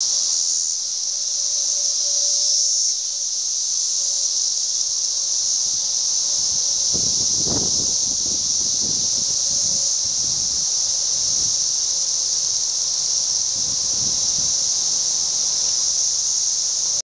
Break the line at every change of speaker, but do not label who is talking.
you